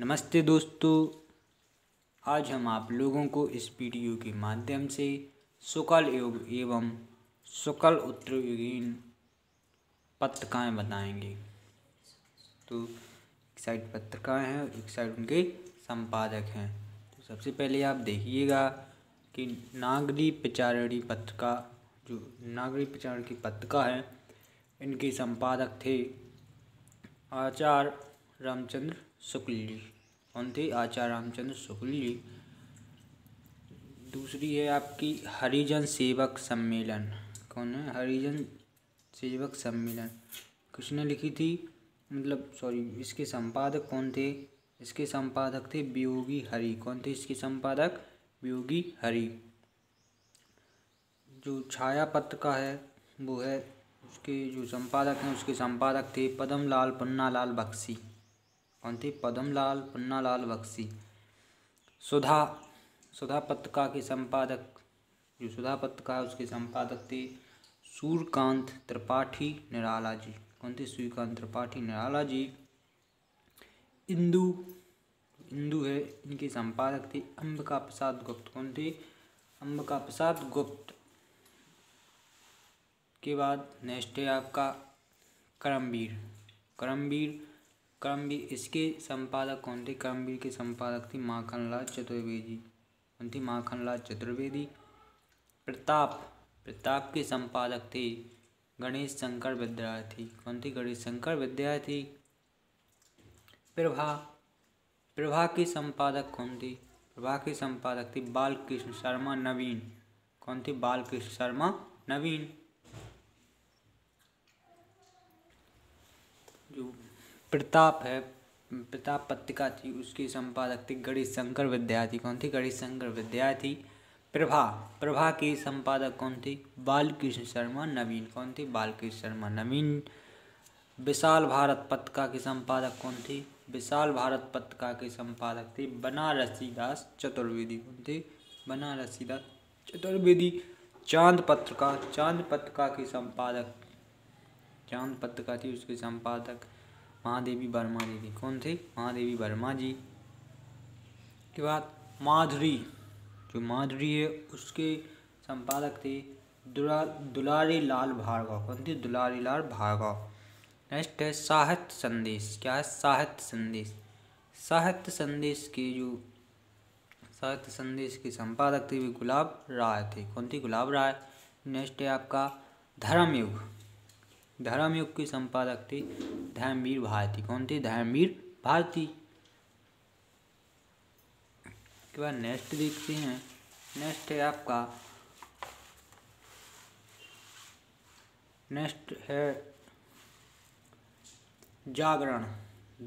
नमस्ते दोस्तों। आज हम आप लोगों को इस वीडियो के माध्यम से शुक्ल योग एवं शुक्ल उत्तरयुगीन पत्रिकाएँ बताएँगे। तो एक साइड पत्रिकाएँ हैं, एक साइड उनके संपादक हैं। तो सबसे पहले आप देखिएगा कि नागरी प्रचारणी पत्रिका, जो नागरी प्रचार की पत्रिका है, इनके संपादक थे आचार्य रामचंद्र शुक्ल जी कौन थे आचार्य रामचंद्र शुक्ल जी। दूसरी है आपकी हरिजन सेवक सम्मेलन। कौन है? हरिजन सेवक सम्मेलन। किसने लिखी थी मतलब सॉरी इसके संपादक कौन थे? इसके संपादक थे वियोगी हरि। कौन थे इसके संपादक? वियोगी हरि। जो छाया पत्र का है, वो है उसके जो संपादक हैं, उसके संपादक थे पदम लाल पन्ना लाल बख्शी। कौन थे पदम लाल पन्ना लाल बख्शी सुधा सुधा पत्रिका के संपादक, जो सुधा पत्रिका उसके संपादक थे सूर्यकांत त्रिपाठी निराला जी। कौन थे सूर्यकांत त्रिपाठी निराला जी? इंदु इंदु है, इनके संपादक थे अंबिका प्रसाद गुप्त। कौन थे? अंबिका प्रसाद गुप्त। के बाद नेक्स्ट है आपका करमवीर करमवीर करमवीर इसके संपादक कौन थे? करमवीर के संपादक थे माखनलाल चतुर्वेदी। कौन थे? माखनलाल चतुर्वेदी। प्रताप प्रताप के संपादक थे गणेश शंकर विद्यार्थी कौन थे? गणेश शंकर विद्यार्थी प्रभा प्रभा के संपादक कौन थे? प्रभा के संपादक थे बालकृष्ण शर्मा नवीन। कौन थे? बालकृष्ण शर्मा नवीन। जो प्रताप है, प्रताप पत्रिका थी, उसकी संपादक थी गणेश शंकर विद्यार्थी। कौन थी? गणेश शंकर विद्यार्थी। प्रभा प्रभा की संपादक कौन थी? बालकृष्ण शर्मा नवीन। कौन थी? बालकृष्ण शर्मा नवीन। विशाल भारत पत्रिका की संपादक कौन थी? विशाल भारत पत्रिका के संपादक थे बनारसी दास चतुर्वेदी। कौन थी? बनारसी दास चतुर्वेदी। चाँद पत्रिका चाँद पत्रिका की संपादक, चाँद पत्रिका थी उसके संपादक। महादेवी वर्मा जी थी कौन थे? महादेवी वर्मा जी। के बाद माधुरी। जो माधुरी है, उसके संपादक थे दुला दुलारी लाल भार्गव। कौन थे? दुलारी लाल भार्गव। नेक्स्ट है साहित्य संदेश। क्या है साहित्य संदेश? साहित्य संदेश के जो, साहित्य संदेश के संपादक थे वे गुलाब राय थे। कौन थे? गुलाब राय। नेक्स्ट है आपका धर्मयुग। धर्मयुग के संपादक थे धर्मवीर भारती। कौन थे? धर्मवीर भारती। के बाद नेक्स्ट देखते हैं। नेक्स्ट है आपका। नेक्स्ट है जागरण।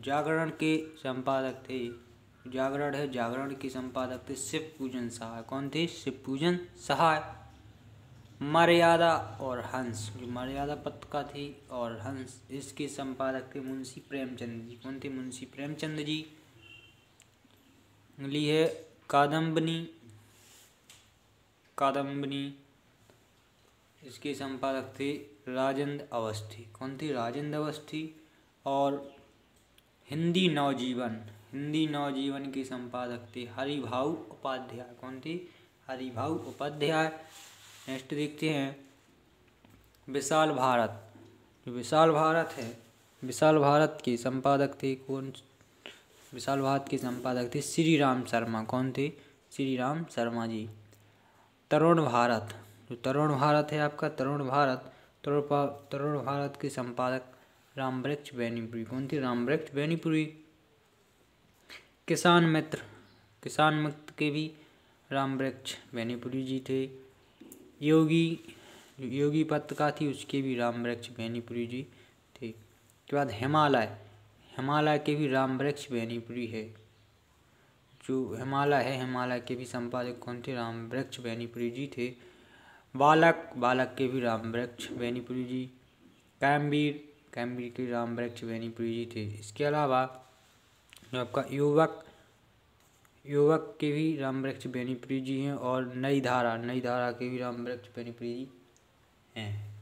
जागरण के संपादक थे। जागरण है जागरण के संपादक थे शिव पूजन सहाय कौन थे? शिव पूजन सहाय मर्यादा और हंस। जो मर्यादा पत्रिका थी और हंस, इसके संपादक थे मुंशी प्रेमचंद जी। कौन थे मुंशी प्रेमचंद जी? ली है कादम्बनी कादम्बनी इसके संपादक थे राजेंद्र अवस्थी। कौन थे? राजेंद्र अवस्थी और हिंदी नवजीवन। हिंदी नवजीवन के संपादक थे हरिभाऊ उपाध्याय। कौन थे? हरिभाऊ उपाध्याय। नेक्स्ट देखते हैं। विशाल भारत। जो विशाल भारत है, विशाल भारत के संपादक थे कौन? विशाल भारत के संपादक थे श्री राम शर्मा। कौन थे? श्री राम शर्मा जी। तरुण भारत। जो तरुण भारत है आपका, तरुण भारत। तरुण तरुण भारत के संपादक राम वृक्ष बेनीपुरी। कौन थे? राम वृक्ष बेनीपुरी। किसान मित्र। किसान मित्र के भी राम वृक्ष बेनीपुरी जी थे। योगी योगी पत्रिका थी, उसके भी राम वृक्ष बेनीपुरी जी थे। उसके बाद हिमालय हिमालय के भी राम वृक्ष बेनीपुरी है। जो हिमालय है, हिमालय के भी संपादक कौन थे? राम वृक्ष बेनीपुरी जी थे। बालक बालक के भी राम वृक्ष बेनीपुरी जी। कैम्बीर कैम्बीर के राम वृक्ष बेनीपुरी जी थे। इसके अलावा जो आपका युवक युवक के भी राम वृक्ष बेनीप्री जी हैं और नई धारा नई धारा के भी राम वृक्ष बेनीप्री जी हैं।